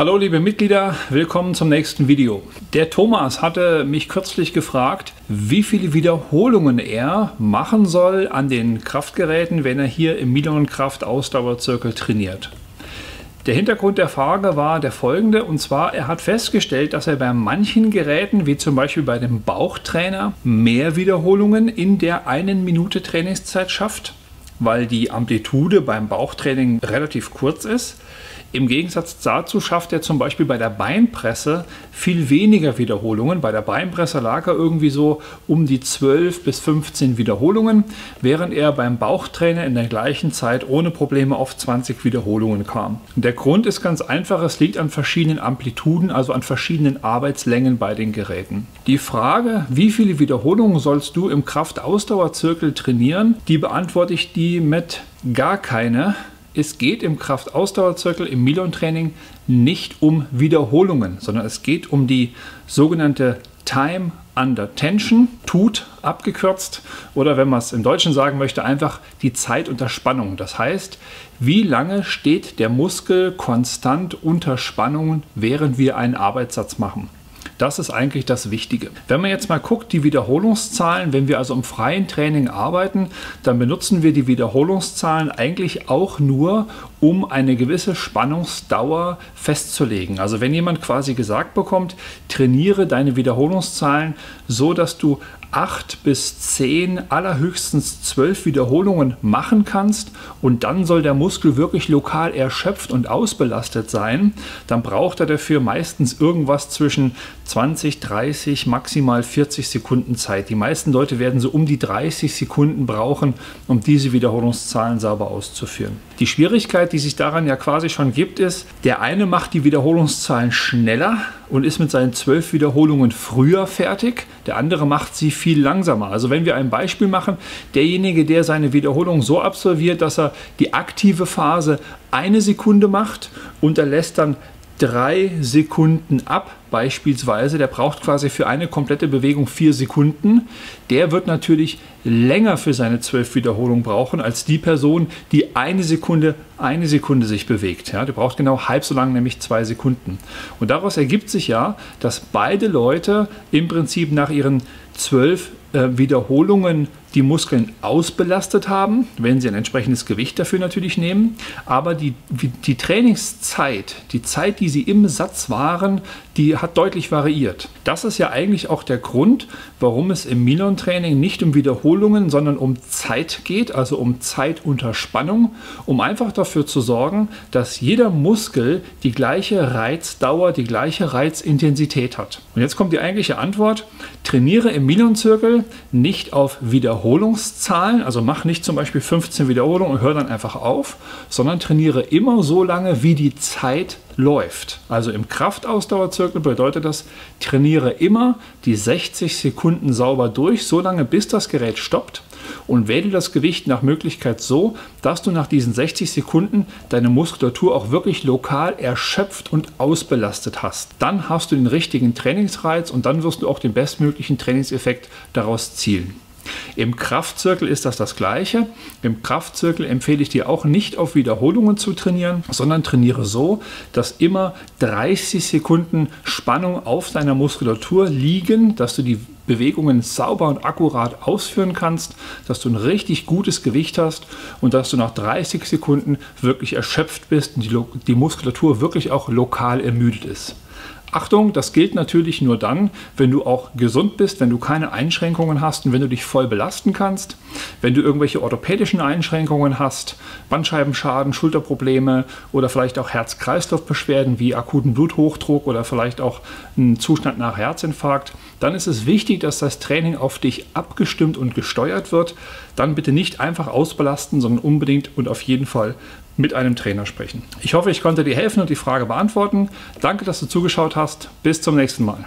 Hallo liebe Mitglieder, willkommen zum nächsten Video. Der Thomas hatte mich kürzlich gefragt, wie viele Wiederholungen er machen soll an den Kraftgeräten, wenn er hier im Milon Kraft Ausdauerzirkel trainiert. Der Hintergrund der Frage war der folgende, und zwar er hat festgestellt, dass er bei manchen Geräten, wie zum Beispiel bei dem Bauchtrainer, mehr Wiederholungen in der einen Minute Trainingszeit schafft, weil die Amplitude beim Bauchtraining relativ kurz ist. Im Gegensatz dazu schafft er zum Beispiel bei der Beinpresse viel weniger Wiederholungen. Bei der Beinpresse lag er irgendwie so um die 12 bis 15 Wiederholungen, während er beim Bauchtrainer in der gleichen Zeit ohne Probleme auf 20 Wiederholungen kam. Der Grund ist ganz einfach, es liegt an verschiedenen Amplituden, also an verschiedenen Arbeitslängen bei den Geräten. Die Frage, wie viele Wiederholungen sollst du im Kraftausdauerzirkel trainieren, die beantworte ich die mit gar keine es geht im Kraftausdauerzirkel, im Milon-Training nicht um Wiederholungen, sondern es geht um die sogenannte Time under Tension, tut abgekürzt, oder wenn man es im Deutschen sagen möchte, einfach die Zeit unter Spannung. Das heißt, wie lange steht der Muskel konstant unter Spannung, während wir einen Arbeitssatz machen. Das ist eigentlich das Wichtige. Wenn man jetzt mal guckt, die Wiederholungszahlen, wenn wir also im freien Training arbeiten, dann benutzen wir die Wiederholungszahlen eigentlich auch nur, um eine gewisse Spannungsdauer festzulegen. Also wenn jemand quasi gesagt bekommt, trainiere deine Wiederholungszahlen so, dass du 8 bis 10, allerhöchstens 12 Wiederholungen machen kannst und dann soll der Muskel wirklich lokal erschöpft und ausbelastet sein, dann braucht er dafür meistens irgendwas zwischen 20, 30, maximal 40 Sekunden Zeit. Die meisten Leute werden so um die 30 Sekunden brauchen, um diese Wiederholungszahlen sauber auszuführen. Die Schwierigkeit, die sich daran ja quasi schon gibt, ist, der eine macht die Wiederholungszahlen schneller und ist mit seinen 12 Wiederholungen früher fertig, der andere macht sie viel langsamer. Also wenn wir ein Beispiel machen, derjenige, der seine Wiederholung so absolviert, dass er die aktive Phase eine Sekunde macht und er lässt dann drei Sekunden ab, beispielsweise, der braucht quasi für eine komplette Bewegung vier Sekunden, der wird natürlich länger für seine zwölf Wiederholungen brauchen als die Person, die eine Sekunde, eine Sekunde sich bewegt. Ja, der braucht genau halb so lange, nämlich zwei Sekunden. Und daraus ergibt sich ja, dass beide Leute im Prinzip nach ihren zwölf Wiederholungen die Muskeln ausbelastet haben, wenn sie ein entsprechendes Gewicht dafür natürlich nehmen. Aber die, die Trainingszeit, die Zeit, die sie im Satz waren, die hat deutlich variiert. Das ist ja eigentlich auch der Grund, warum es im Milon-Training nicht um Wiederholungen, sondern um Zeit geht, also um Zeit unter Spannung, um einfach dafür zu sorgen, dass jeder Muskel die gleiche Reizdauer, die gleiche Reizintensität hat. Und jetzt kommt die eigentliche Antwort. Trainiere im Milon-Zirkel nicht auf Wiederholungszahlen, also mach nicht zum Beispiel 15 Wiederholungen und hör dann einfach auf, sondern trainiere immer so lange, wie die Zeit läuft. Also im Kraftausdauerzirkel bedeutet das, trainiere immer die 60 Sekunden sauber durch, so lange bis das Gerät stoppt und wähle das Gewicht nach Möglichkeit so, dass du nach diesen 60 Sekunden deine Muskulatur auch wirklich lokal erschöpft und ausbelastet hast. Dann hast du den richtigen Trainingsreiz und dann wirst du auch den bestmöglichen Trainingseffekt daraus zielen. Im Kraftzirkel ist das das gleiche. Im Kraftzirkel empfehle ich dir auch nicht auf Wiederholungen zu trainieren, sondern trainiere so, dass immer 30 Sekunden Spannung auf deiner Muskulatur liegen, dass du die Bewegungen sauber und akkurat ausführen kannst, dass du ein richtig gutes Gewicht hast und dass du nach 30 Sekunden wirklich erschöpft bist und die, die Muskulatur wirklich auch lokal ermüdet ist. Achtung, das gilt natürlich nur dann, wenn du auch gesund bist, wenn du keine Einschränkungen hast und wenn du dich voll belasten kannst. Wenn du irgendwelche orthopädischen Einschränkungen hast, Bandscheibenschaden, Schulterprobleme oder vielleicht auch Herz-Kreislauf-Beschwerden wie akuten Bluthochdruck oder vielleicht auch einen Zustand nach Herzinfarkt, dann ist es wichtig, dass das Training auf dich abgestimmt und gesteuert wird. Dann bitte nicht einfach ausbelasten, sondern unbedingt und auf jeden Fall mit einem Trainer sprechen. Ich hoffe, ich konnte dir helfen und die Frage beantworten. Danke, dass du zugeschaut hast. Bis zum nächsten Mal.